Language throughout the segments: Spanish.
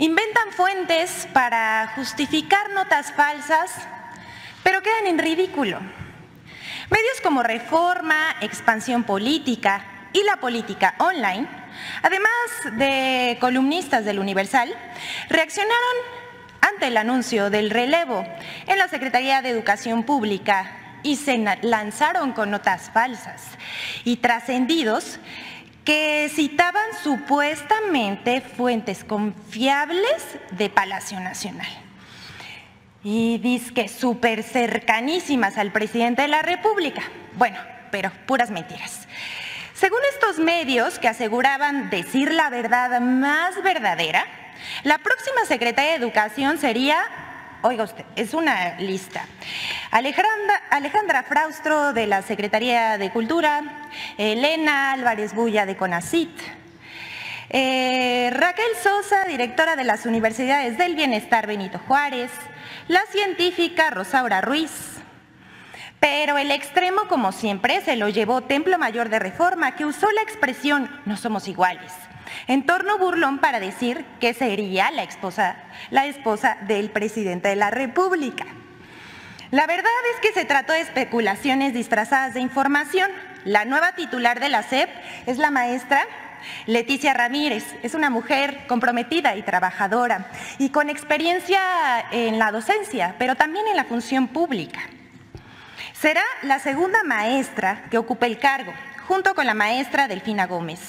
Inventan fuentes para justificar notas falsas, pero quedan en ridículo. Medios como Reforma, Expansión Política y la política online, además de columnistas del Universal, reaccionaron ante el anuncio del relevo en la Secretaría de Educación Pública y se lanzaron con notas falsas y trascendidos que citaban supuestamente fuentes confiables de Palacio Nacional. Y dice que súper cercanísimas al presidente de la República. Bueno, pero puras mentiras. Según estos medios que aseguraban decir la verdad más verdadera, la próxima secretaria de Educación sería Oiga usted, es una lista. Alejandra, Alejandra Fraustro de la Secretaría de Cultura, Elena Álvarez Bulla de CONACIT, eh, Raquel Sosa, directora de las Universidades del Bienestar Benito Juárez, la científica Rosaura Ruiz. Pero el extremo, como siempre, se lo llevó Templo Mayor de Reforma, que usó la expresión no somos iguales en torno burlón para decir que sería la esposa, la esposa del presidente de la República. La verdad es que se trató de especulaciones disfrazadas de información. La nueva titular de la SEP es la maestra Leticia Ramírez. Es una mujer comprometida y trabajadora y con experiencia en la docencia, pero también en la función pública. Será la segunda maestra que ocupe el cargo, junto con la maestra Delfina Gómez.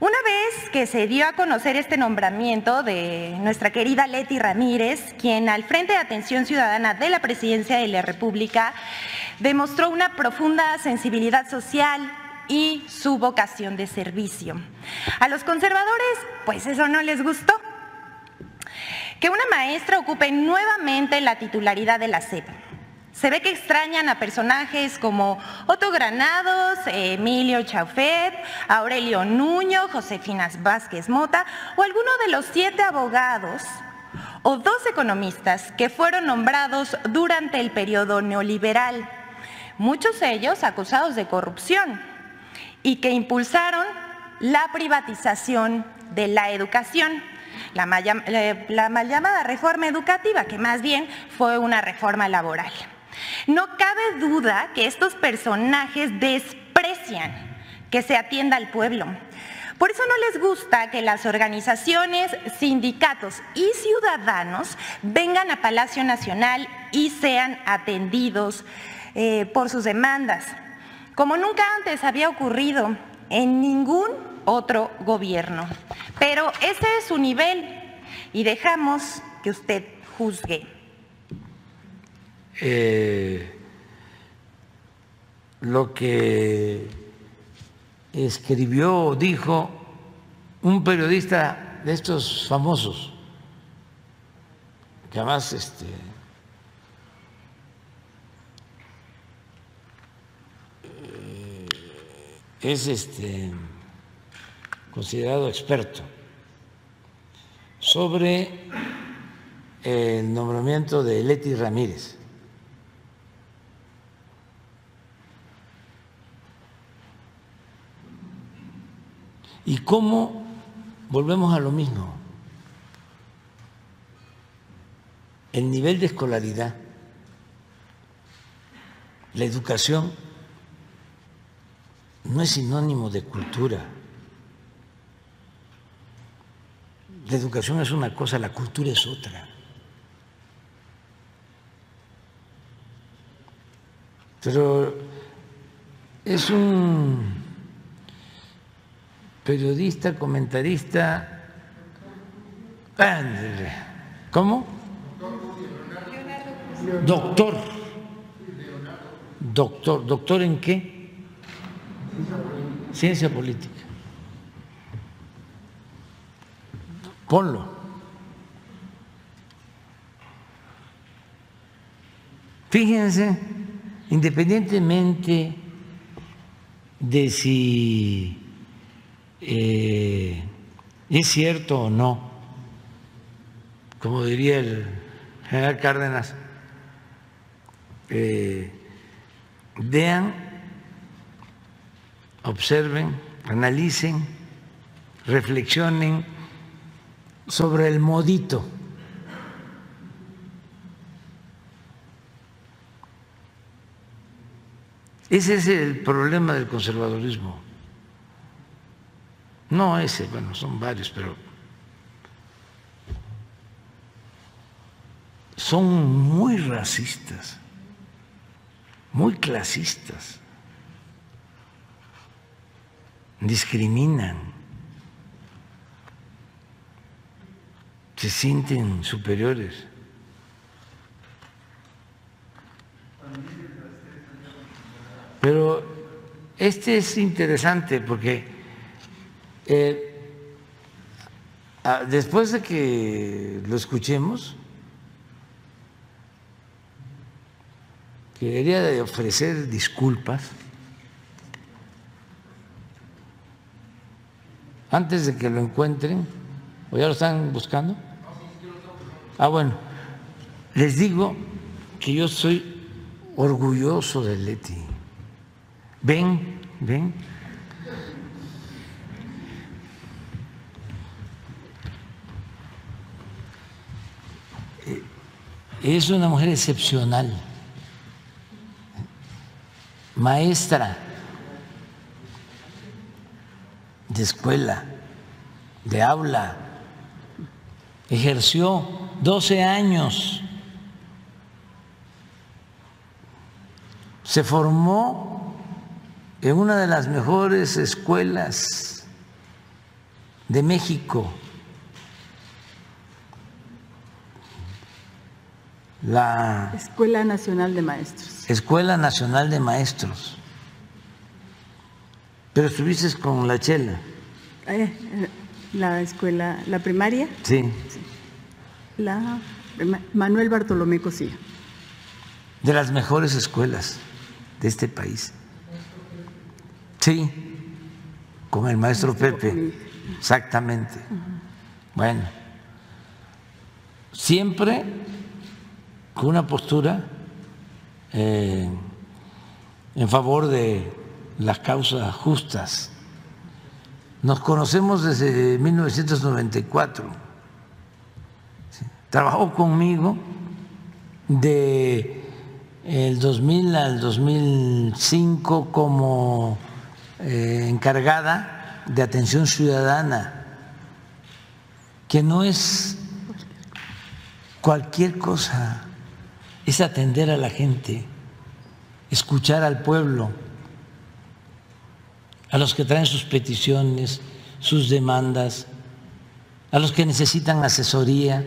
Una vez que se dio a conocer este nombramiento de nuestra querida Leti Ramírez, quien al Frente de Atención Ciudadana de la Presidencia de la República demostró una profunda sensibilidad social y su vocación de servicio. A los conservadores, pues eso no les gustó. Que una maestra ocupe nuevamente la titularidad de la SEP se ve que extrañan a personajes como Otto Granados, Emilio Chaufet, Aurelio Nuño, Josefinas Vázquez Mota o alguno de los siete abogados o dos economistas que fueron nombrados durante el periodo neoliberal, muchos de ellos acusados de corrupción y que impulsaron la privatización de la educación. La mal, la mal llamada reforma educativa, que más bien fue una reforma laboral. No cabe duda que estos personajes desprecian que se atienda al pueblo. Por eso no les gusta que las organizaciones, sindicatos y ciudadanos vengan a Palacio Nacional y sean atendidos eh, por sus demandas, como nunca antes había ocurrido en ningún otro gobierno. Pero ese es su nivel y dejamos que usted juzgue. Eh, lo que escribió o dijo un periodista de estos famosos, que además este, eh, es este, considerado experto sobre el nombramiento de Leti Ramírez. ¿Y cómo volvemos a lo mismo? El nivel de escolaridad, la educación no es sinónimo de cultura. La educación es una cosa, la cultura es otra. Pero es un periodista, comentarista. ¿Cómo? Doctor. Doctor. ¿Doctor en qué? Ciencia política. Ponlo. Fíjense, independientemente de si eh, ¿es cierto o no? Como diría el general Cárdenas, eh, vean, observen, analicen, reflexionen sobre el modito. Ese es el problema del conservadurismo. No ese, bueno, son varios, pero son muy racistas, muy clasistas, discriminan, se sienten superiores. Pero este es interesante porque eh, ah, después de que lo escuchemos, quería ofrecer disculpas antes de que lo encuentren, o ya lo están buscando. Ah, bueno, les digo que yo soy orgulloso de Leti. Ven, ven. Es una mujer excepcional, maestra de escuela, de aula, ejerció 12 años, se formó en una de las mejores escuelas de México. La Escuela Nacional de Maestros. Escuela Nacional de Maestros. Pero estuviste con la Chela. Eh, la escuela, la primaria. Sí. La Manuel Bartolomé Cosía. De las mejores escuelas de este país. Sí, con el maestro Pepe. Exactamente. Bueno, siempre con una postura eh, en favor de las causas justas. Nos conocemos desde 1994. Trabajó conmigo de el 2000 al 2005 como eh, encargada de atención ciudadana, que no es cualquier cosa es atender a la gente, escuchar al pueblo, a los que traen sus peticiones, sus demandas, a los que necesitan asesoría.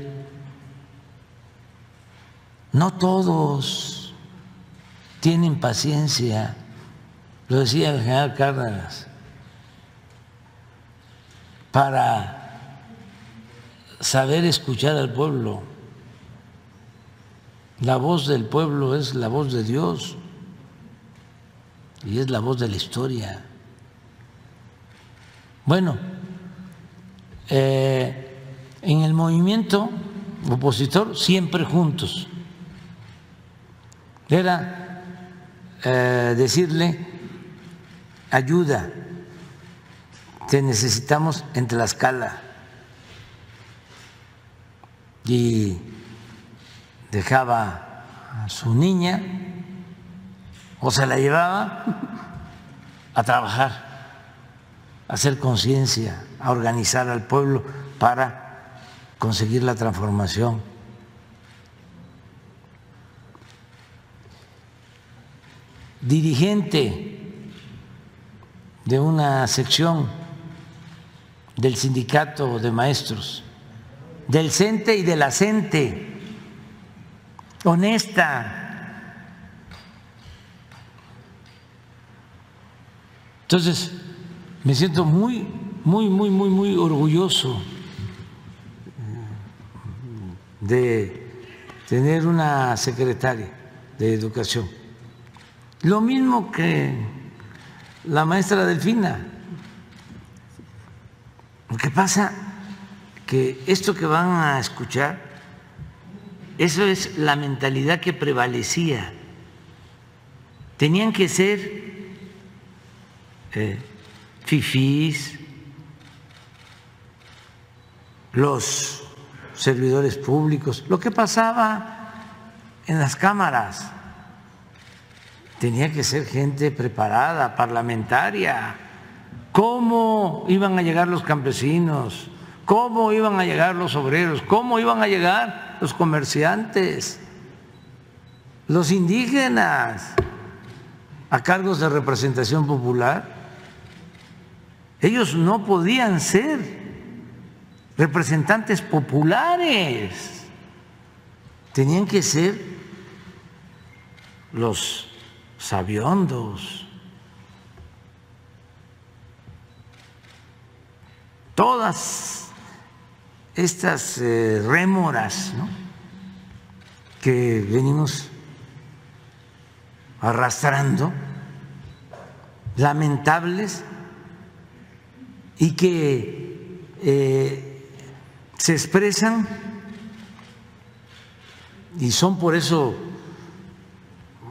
No todos tienen paciencia, lo decía el general Cárdenas, para saber escuchar al pueblo. La voz del pueblo es la voz de Dios y es la voz de la historia. Bueno, eh, en el movimiento opositor siempre juntos. Era eh, decirle, ayuda, te necesitamos en Tlaxcala. Y dejaba a su niña o se la llevaba a trabajar, a hacer conciencia, a organizar al pueblo para conseguir la transformación. Dirigente de una sección del sindicato de maestros, del CENTE y de la honesta. Entonces, me siento muy, muy, muy, muy, muy orgulloso de tener una secretaria de educación. Lo mismo que la maestra Delfina. Lo que pasa que esto que van a escuchar eso es la mentalidad que prevalecía. Tenían que ser eh, fifís, los servidores públicos, lo que pasaba en las cámaras. Tenía que ser gente preparada, parlamentaria. ¿Cómo iban a llegar los campesinos? ¿Cómo iban a llegar los obreros? ¿Cómo iban a llegar los comerciantes? Los indígenas a cargos de representación popular. Ellos no podían ser representantes populares, tenían que ser los sabiondos. Todas estas eh, rémoras que venimos arrastrando, lamentables, y que eh, se expresan y son por eso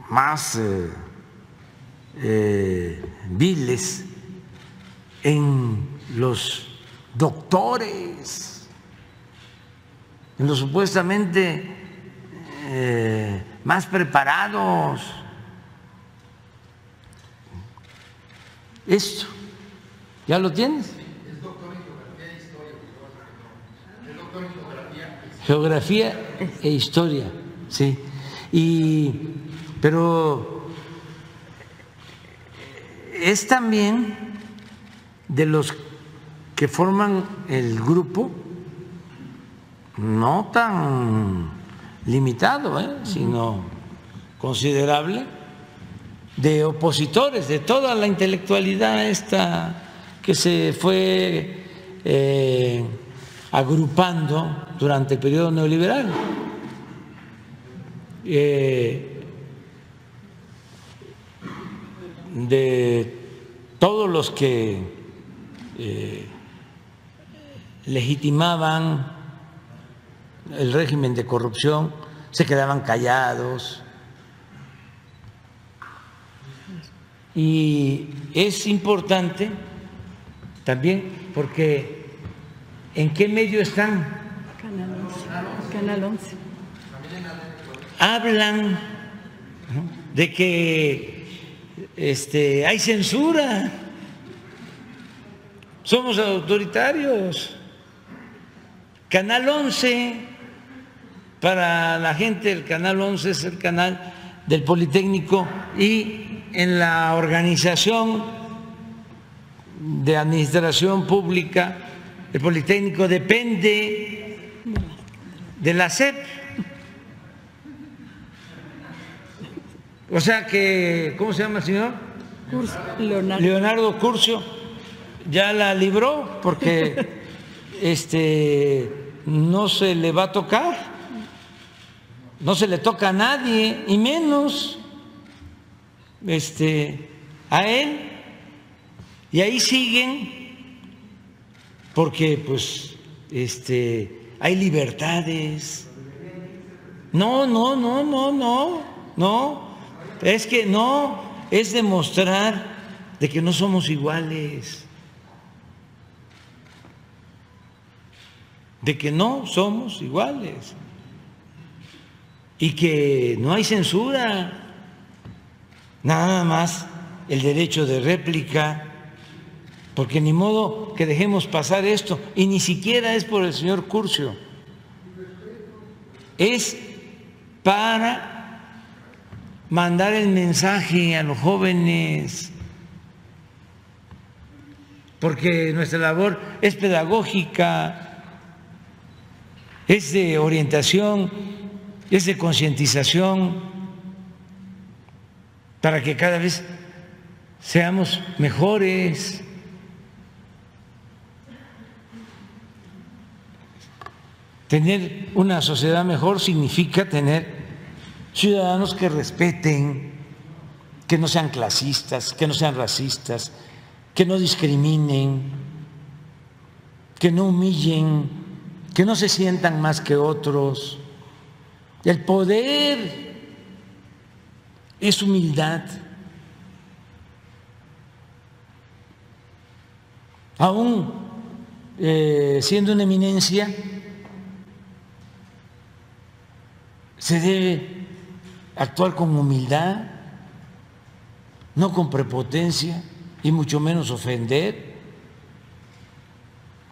más eh, eh, viles en los doctores, en los supuestamente eh, más preparados. Esto, ¿ya lo tienes? geografía e historia, sí. Y, pero es también de los que forman el grupo, no tan limitado, ¿eh? sino considerable, de opositores, de toda la intelectualidad esta que se fue eh, agrupando durante el periodo neoliberal. Eh, de todos los que legitimaban el régimen de corrupción se quedaban callados. Y es importante también porque ¿en qué medio están? Canal 11. Hablan de que este, hay censura, somos autoritarios. Canal 11, para la gente, el Canal 11 es el canal del Politécnico y en la organización de administración pública, el Politécnico depende de la SEP. O sea que, ¿cómo se llama el señor? Leonardo. Leonardo Curcio ya la libró porque este no se le va a tocar, no se le toca a nadie, y menos este, a él. Y ahí siguen, porque pues este hay libertades. No, no, no, no, no, no. Es que no, es demostrar de que no somos iguales. De que no somos iguales. Y que no hay censura. Nada más el derecho de réplica porque ni modo que dejemos pasar esto, y ni siquiera es por el señor Curcio, es para mandar el mensaje a los jóvenes, porque nuestra labor es pedagógica, es de orientación, es de concientización, para que cada vez seamos mejores. Tener una sociedad mejor significa tener ciudadanos que respeten, que no sean clasistas, que no sean racistas, que no discriminen, que no humillen, que no se sientan más que otros. El poder es humildad. Aún eh, siendo una eminencia, se debe actuar con humildad, no con prepotencia y mucho menos ofender.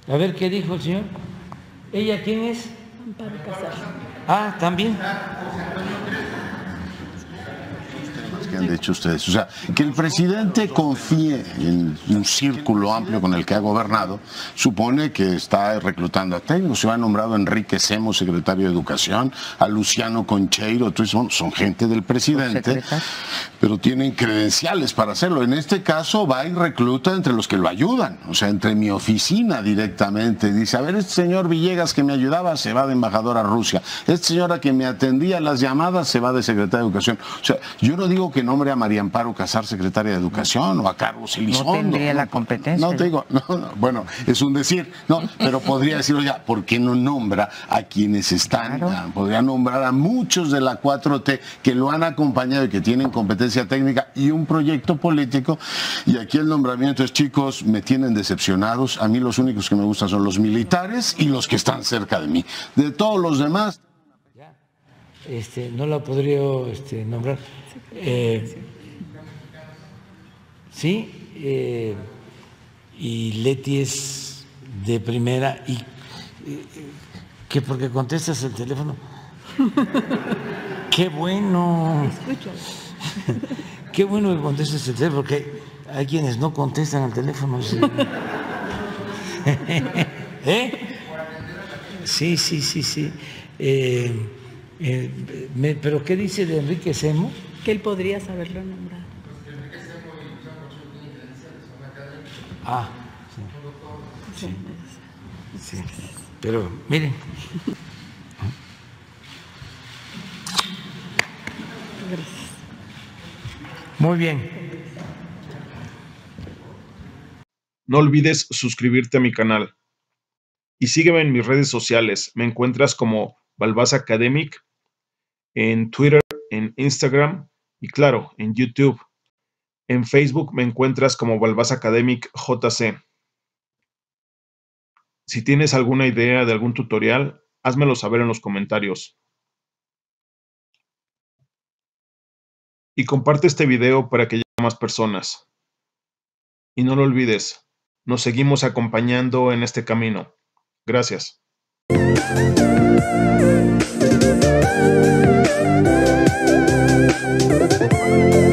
A ver qué dijo el señor. ¿Ella quién es? Ah, también que han dicho ustedes. O sea, que el presidente confíe en un círculo amplio con el que ha gobernado, supone que está reclutando a técnicos. Se ha nombrado a Enrique Semo, secretario de Educación, a Luciano Concheiro, son, son gente del presidente, pero tienen credenciales para hacerlo. En este caso va y recluta entre los que lo ayudan, o sea, entre mi oficina directamente. Dice, a ver, este señor Villegas que me ayudaba se va de embajador a Rusia. Esta señora que me atendía las llamadas se va de secretaria de Educación. O sea, yo no digo que nombre a María Amparo Casar, secretaria de Educación, o a Carlos Elizondo. No tendría la competencia. No te digo, no, bueno, es un decir, no, pero podría decir, ya, ¿por qué no nombra a quienes están? Podría nombrar a muchos de la 4T que lo han acompañado y que tienen competencia técnica y un proyecto político. Y aquí el nombramiento es, chicos, me tienen decepcionados. A mí los únicos que me gustan son los militares y los que están cerca de mí. De todos los demás. Este, no la podría este, nombrar. Eh, sí, eh, y Leti es de primera y eh, que porque contestas el teléfono. Qué bueno. Qué bueno que contestes el teléfono, porque hay quienes no contestan al teléfono. Sí, ¿Eh? sí, sí, sí. sí. Pero ¿qué dice de Enrique Semo? Que él podría saberlo nombrado. Ah, sí. sí. sí. Pero miren. Muy bien. No olvides suscribirte a mi canal. Y sígueme en mis redes sociales. Me encuentras como Balbás Academic en Twitter, en Instagram y claro, en YouTube. En Facebook me encuentras como Balbás Academic JC. Si tienes alguna idea de algún tutorial, házmelo saber en los comentarios. Y comparte este video para que llegue a más personas. Y no lo olvides, nos seguimos acompañando en este camino. Gracias. Thank